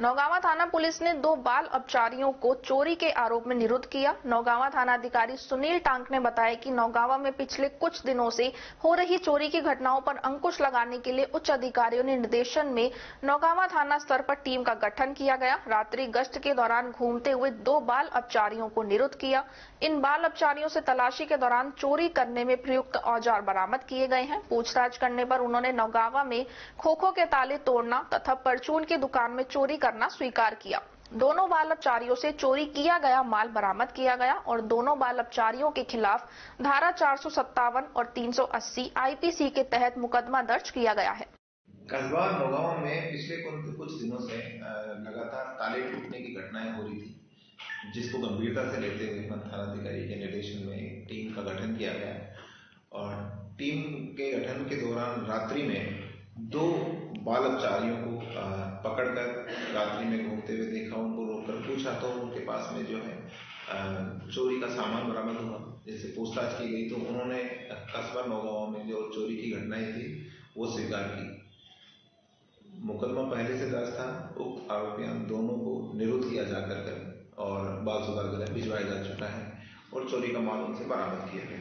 नौगावा थाना पुलिस ने दो बाल अपचारियों को चोरी के आरोप में निरुद्ध किया। नौगावा थाना अधिकारी सुनील टांक ने बताया कि नौगावा में पिछले कुछ दिनों से हो रही चोरी की घटनाओं पर अंकुश लगाने के लिए उच्च अधिकारियों ने निर्देशन में नौगावा थाना स्तर पर टीम का गठन किया गया। रात्रि गश्त के दौरान घूमते हुए दो बाल अपचारियों को निरुद्ध किया। इन बाल अपचारियों से तलाशी के दौरान चोरी करने में प्रयुक्त औज़ार बरामद किए गए हैं। पूछताछ करने पर उन्होंने नौगावा में खोखो के ताले तोड़ना तथा परचून की दुकान में चोरी करना स्वीकार किया। दोनों बाल अपचारियों से चोरी किया गया, माल बरामद किया गया और दोनों बाल अपचारियों के खिलाफ धारा चार सौ सत्तावन और 380 आईपीसी के तहत मुकदमा दर्ज किया गया है। कस्बा नौगांव में पिछले कुछ दिनों से लगातार ताले टूटने की घटनाएँ हो रही थी, जिसको गंभीरता से लेते हुए थानाधिकारी के निर्देशन में टीम का गठन किया गया और टीम के गठन के दौरान रात्रि में दो बाल अपचारियों को में घूमते हुए देखा, उनको रोककर पूछा तो उनके पास में जो है चोरी का सामान बरामद हुआ। जैसे पूछताछ की गई तो उन्होंने कस्बा नौगांव में जो चोरी की घटनाएँ थी, वो स्वीकार की। मुकदमा पहले से दर्ज था, उक्त आरोपियों दोनों को निरुद्ध किया जाकर कर और बाल सुधार गृह भिजवाया जा चुका है और चोरी का माल उनसे बरामद किया गया।